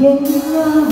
yeah.